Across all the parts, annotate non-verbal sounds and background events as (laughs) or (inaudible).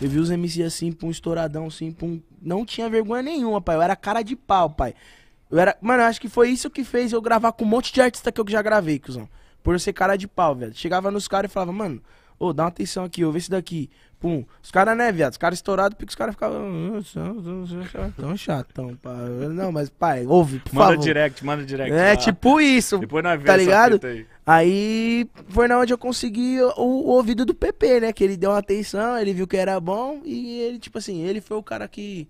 Eu vi os MC assim, pum, estouradão, assim, pum. Não tinha vergonha nenhuma, pai. Eu era cara de pau, pai. Eu era. Mano, eu acho que foi isso que fez eu gravar com um monte de artista que eu já gravei, cuzão. Por eu ser cara de pau, velho. Chegava nos caras e falava, mano, ô, dá uma atenção aqui, ouve esse daqui. Pum. Os caras, né, viado? Os caras estourados, porque os caras ficavam. "Ah, Tão chatão, pai. Não, mas, pai, ouve, por Manda favor. direct, manda direct. É, lá. tipo isso. Depois nós vemos tá ligado? aí. Aí foi na onde eu consegui o, o ouvido do PP, né? Que ele deu uma atenção, ele viu que era bom e ele, tipo assim, ele foi o cara que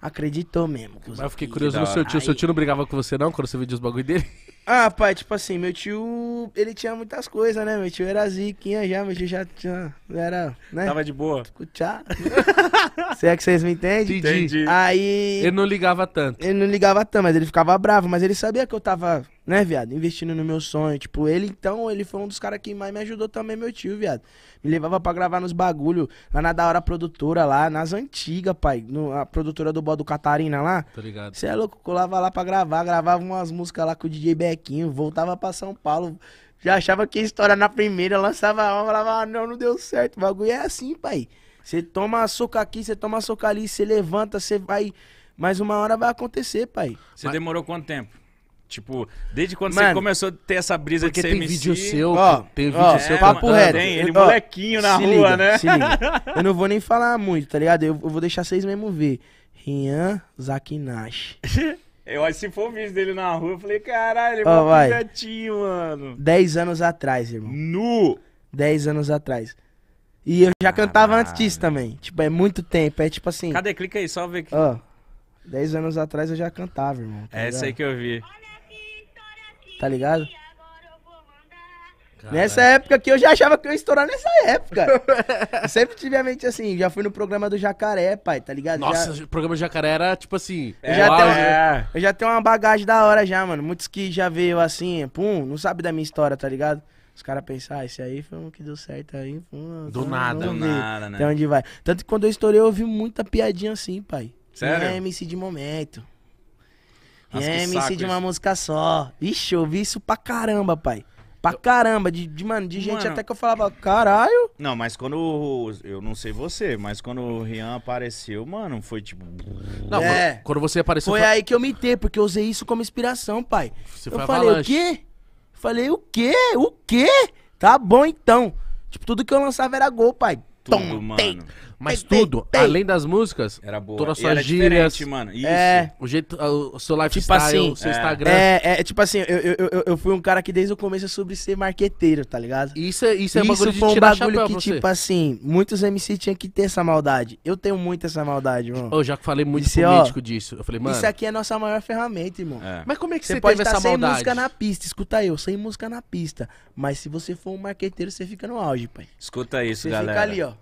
acreditou mesmo. Mas eu fiquei curioso no seu tio. Seu tio não brigava com você, não, quando você viu os bagulho dele? (laughs) Ah, pai, tipo assim, meu tio, ele tinha muitas coisas, né? Meu tio era ziquinha já, meu tio já tinha, era, né? Tava de boa. Tchau. (laughs) Se é que vocês me entendem? Entendi. Aí... Ele não ligava tanto. Ele não ligava tanto, mas ele ficava bravo. Mas ele sabia que eu tava, né, viado, investindo no meu sonho. Tipo, ele, então, ele foi um dos caras que mais me ajudou também, meu tio, viado. Me levava pra gravar nos bagulho, lá na da hora produtora, lá, nas antigas, pai. No, a produtora do Bodo Catarina lá. Tá ligado? Você é louco, colava lá pra gravar, gravava umas músicas lá com o DJ Bequinho, voltava pra São Paulo. Já achava que ia estourar na primeira, lançava uma, falava, ah, não, não deu certo. O bagulho é assim, pai. Você toma soco aqui, você toma soco ali, você levanta, você vai. Mas uma hora vai acontecer, pai. Você demorou quanto tempo? Tipo, desde quando você Mano, começou a ter essa brisa Porque de ser tem MC? vídeo seu, Ó, tem vídeo ó, seu papo cantando. reto. Tem, ele Ó, molequinho na rua, liga, né? Se liga. Eu não vou nem falar muito, tá ligado? Eu, eu vou deixar vocês mesmo ver. Rian Zakinash. (laughs) Eu, se for o vídeo dele na rua, eu falei, caralho, ele é mó vai. pivetinho, mano. 10 anos atrás, irmão. Nu! 10 anos atrás. E eu já cantava antes disso também. Tipo, é muito tempo. É tipo assim. Cadê? Clica aí, só ver aqui. Ó. 10 anos atrás eu já cantava, irmão. tá é essa aí ligado? que eu vi. Tá ligado? Nessa época que eu já achava que eu ia estourar nessa época. (laughs) Sempre tive a mente assim, já fui no programa do Jacaré, pai, tá ligado? Nossa, Já- o programa Jacaré era tipo assim. Eu já o tenho- é. eu já tenho uma bagagem da hora já, mano. Muitos que já veio assim, pum, não sabe da minha história, tá ligado? Os caras pensam, ah, esse aí foi um que deu certo aí. Pum, Do então nada. Do nada, né? Até onde vai. Tanto que quando eu estourei, eu ouvi muita piadinha assim, pai. Sério? É MC de momento. É MC saco de isso. uma música só. Ixi, eu ouvi isso pra caramba, pai. Pra caramba, de, de, mano, de gente Mano. até que eu falava, caralho. Não, mas quando. Eu não sei você, mas quando o Rian apareceu, mano, foi tipo. Não, É. quando, você apareceu, Foi foi- aí que eu me dei, porque eu usei isso como inspiração, pai. você eu foi falei, avalanche. o quê? Falei, o quê? O quê? Tá bom então. Tipo, tudo que eu lançava era gol, pai. Tudo, Tom, mano. tem. Mas Tem, tudo, tem. além das músicas, Era boa. Todas as suas era gírias. mano. Isso. É. o jeito, o seu lifestyle, Tipo assim, o seu é. Instagram. É, é, tipo assim, eu, eu, eu, eu fui um cara que desde o começo eu soube ser marqueteiro, tá ligado? Isso é, isso é Isso bagulho foi um tirar bagulho que, você. tipo assim, muitos MC tinham que ter essa maldade. Eu tenho muito essa maldade, irmão. Eu já falei muito Disse, pro ó, disso. Eu falei, mano, Isso aqui é a nossa maior ferramenta, irmão. É. mas como é que Você você, pode teve estar essa sem maldade? música na pista, escuta eu, sem música na pista. Mas se você for um marqueteiro, você fica no auge, pai. Escuta isso, Você galera. fica ali, ó.